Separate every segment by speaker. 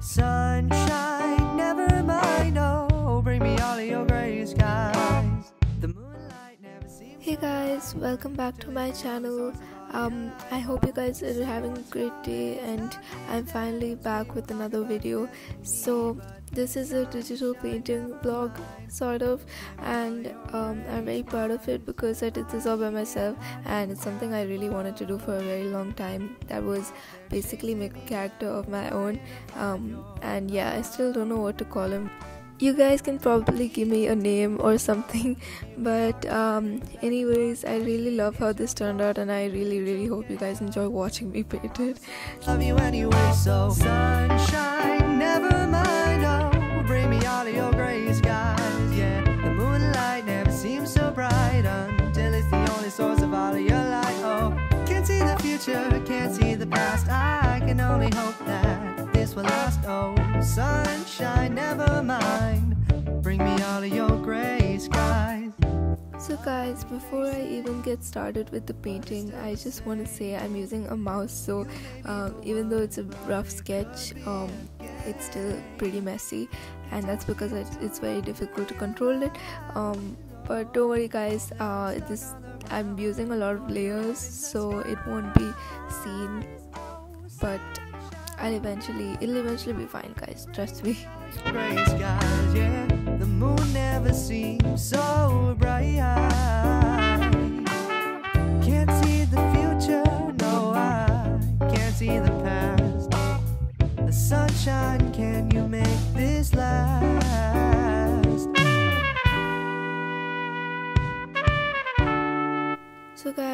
Speaker 1: Sunshine, never mind. Oh.
Speaker 2: Hey guys, welcome back to my channel. Um, I hope you guys are having a great day, and I'm finally back with another video. So, this is a digital painting blog, sort of, and um, I'm very proud of it because I did this all by myself, and it's something I really wanted to do for a very long time. That was basically make a character of my own, um, and yeah, I still don't know what to call him. You guys can probably give me a name or something but um, anyways i really love how this turned out and i really really hope you guys enjoy watching me paint it
Speaker 1: Love you anyway, so sunshine, sunshine, never mind. Bring me all of your skies.
Speaker 2: so guys before i even get started with the painting i just want to say i'm using a mouse so um, even though it's a rough sketch um, it's still pretty messy and that's because it's, it's very difficult to control it um, but don't worry guys uh, this i'm using a lot of layers so it won't be seen but i'll eventually it'll eventually be fine guys trust me
Speaker 1: gray skies, yeah. The moon never seems so bright.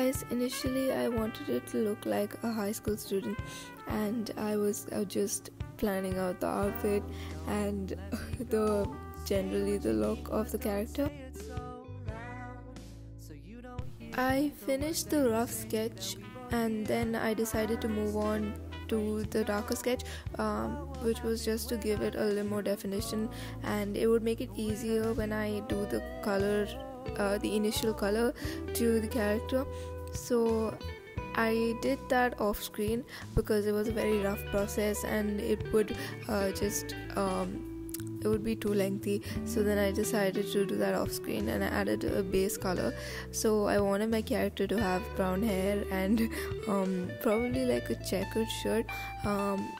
Speaker 2: Guys, initially I wanted it to look like a high school student, and I was uh, just planning out the outfit and the generally the look of the character. I finished the rough sketch and then I decided to move on to the darker sketch, um, which was just to give it a little more definition and it would make it easier when I do the color, uh, the initial color to the character. So I did that off screen because it was a very rough process and it would uh, just. Um, it would be too lengthy. So then i decided to do that off screen and i added a base color. So i wanted my character to have brown hair and um, probably like a checkered shirt. Um,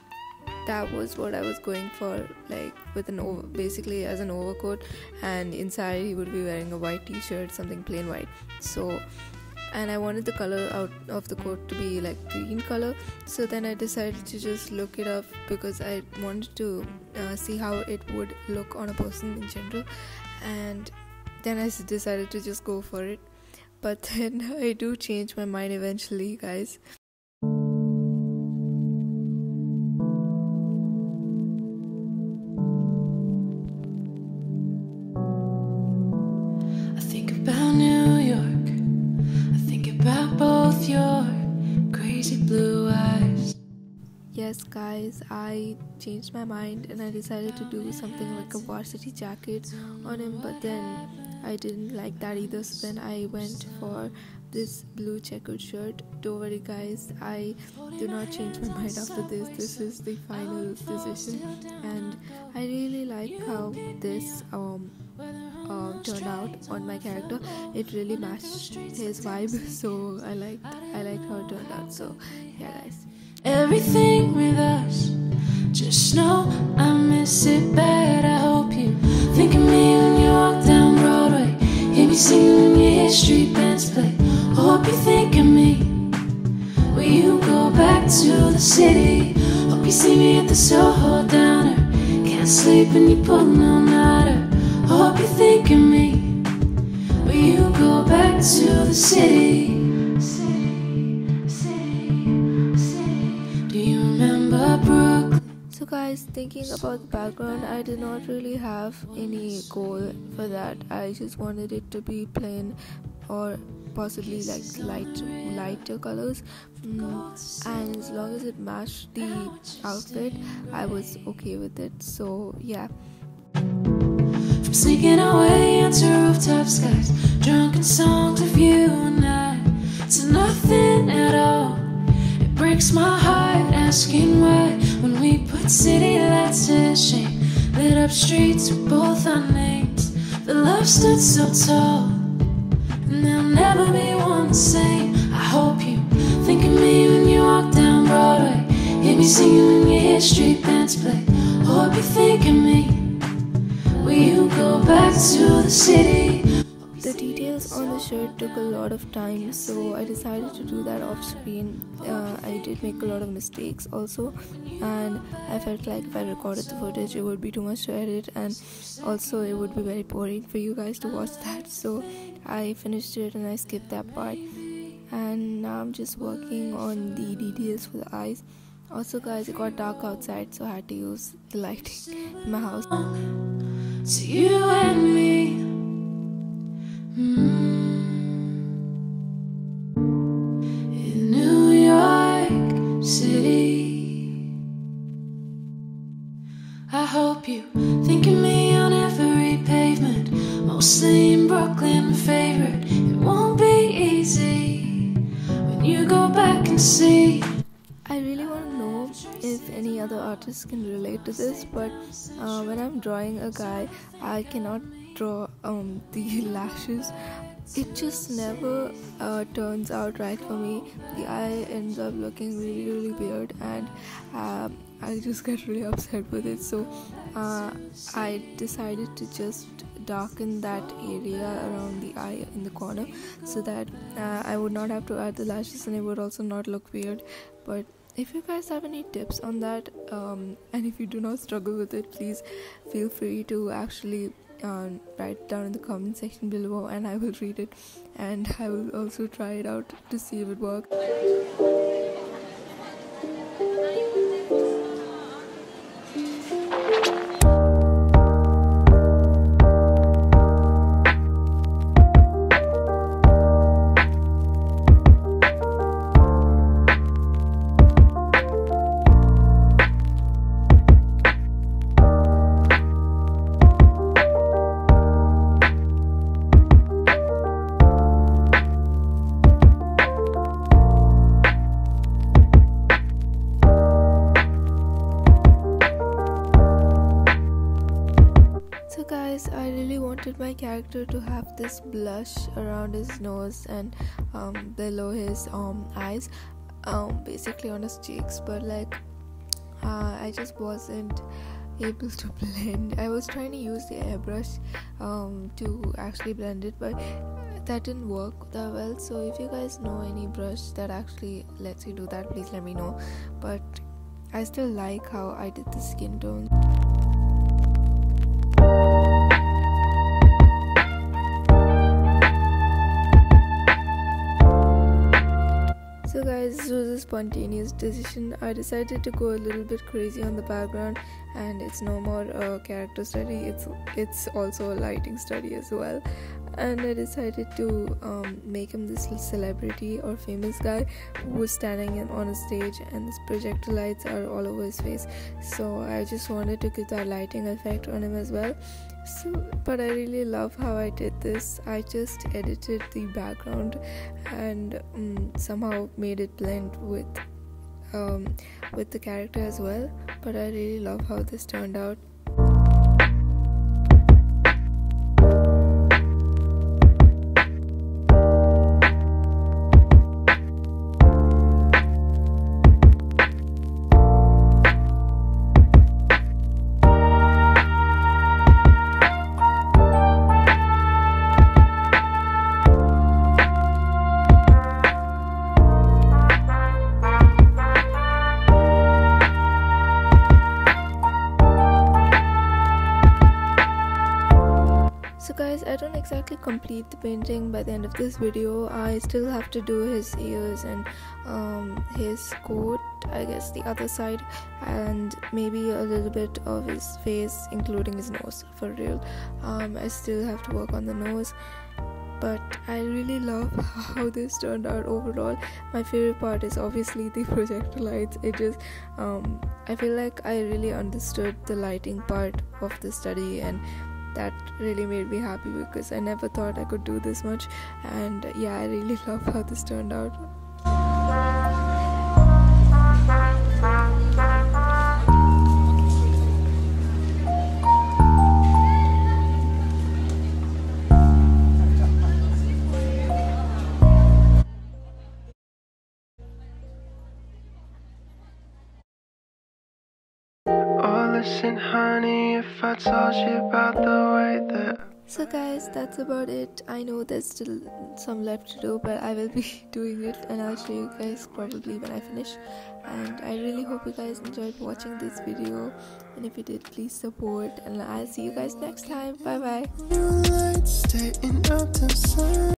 Speaker 2: that was what i was going for like with an over basically as an overcoat. And inside he would be wearing a white t-shirt something plain white. So and I wanted the color out of the coat to be like green color. So then I decided to just look it up because I wanted to uh, see how it would look on a person in general, and then I decided to just go for it. But then I do change my mind eventually, guys. Yes, guys, I changed my mind and I decided to do something like a varsity jacket on him, but then I didn't like that either, so then I went for this blue checkered shirt. Don't worry, guys, I do not change my mind after this. This is the final decision, and I really like how this um, uh, turned out on my character. It really matched his vibe, so I liked I liked how it turned out. So, yeah, guys.
Speaker 3: Everything with us. Just know I miss it bad. I hope you think of me when you walk down Broadway. Hear me singing when you hear street bands play. Oh, hope you think of me when you go back to the city. Hope you see me at the Soho Downer. Can't sleep when you pull no nighter. Oh, hope you think of me when you go back to the. City,
Speaker 2: guys, thinking about the background, I did not really have any goal for that. I just wanted it to be plain or possibly like light lighter colors mm, and as long as it matched the outfit i was okay with it so yeah
Speaker 3: From sneaking away onto rooftop skies, drunken songs of you and I, to nothing at all. It breaks my heart asking why when we put city lights to shame. Lit up streets with both our names. The love stood so tall, and there'll never be one the same. I hope you think of me when you walk down Broadway. Hear me singing when you hear street bands play. Hope you think of me. Will you go back to the city?
Speaker 2: On the shirt took a lot of time, so I decided to do that off screen. Uh, I did make a lot of mistakes also, and I felt like if I recorded the footage, it would be too much to edit, and also it would be very boring for you guys to watch that. So I finished it and I skipped that part, and now I'm just working on the details for the eyes. Also, guys, it got dark outside, so I had to use the lighting in my house.
Speaker 3: to you and me. Mm. I you think of me on every pavement, mostly in Brooklyn, favorite. It won't be easy when you go back and see.
Speaker 2: I really want to know if any other artists can relate to this, but uh, when I'm drawing a guy, I cannot draw um, the lashes. It just never uh, turns out right for me. The eye ends up looking really, really weird, and um, I just get really upset with it. So uh, I decided to just darken that area around the eye in the corner so that uh, I would not have to add the lashes and it would also not look weird. But if you guys have any tips on that um, and if you do not struggle with it please feel free to actually uh, write down in the comment section below and i will read it and i will also try it out to see if it works my character to have this blush around his nose and um, below his um, eyes, um, basically on his cheeks, but like uh, I just wasn't able to blend. I was trying to use the airbrush um, to actually blend it, but that didn't work that well. So, if you guys know any brush that actually lets you do that, please let me know. But I still like how I did the skin tone. Guys, this was a spontaneous decision. I decided to go a little bit crazy on the background, and it's no more a character study. It's it's also a lighting study as well. And I decided to um, make him this celebrity or famous guy who was standing in, on a stage, and this projector lights are all over his face. So I just wanted to give that lighting effect on him as well so but i really love how i did this i just edited the background and um, somehow made it blend with um, with the character as well but i really love how this turned out So guys, I don't exactly complete the painting by the end of this video. I still have to do his ears and um, his coat, I guess the other side, and maybe a little bit of his face, including his nose, for real. Um, I still have to work on the nose. But I really love how this turned out overall. My favorite part is obviously the projector lights. It just, um, I feel like I really understood the lighting part of the study and that really made me happy because I never thought I could do this much. And yeah, I really love how this turned out.
Speaker 4: listen, honey if I told you about the way that.
Speaker 2: So, guys, that's about it. I know there's still some left to do, but I will be doing it and I'll show you guys probably when I finish. And I really hope you guys enjoyed watching this video. And if you did, please support. And I'll see you guys next time. Bye bye.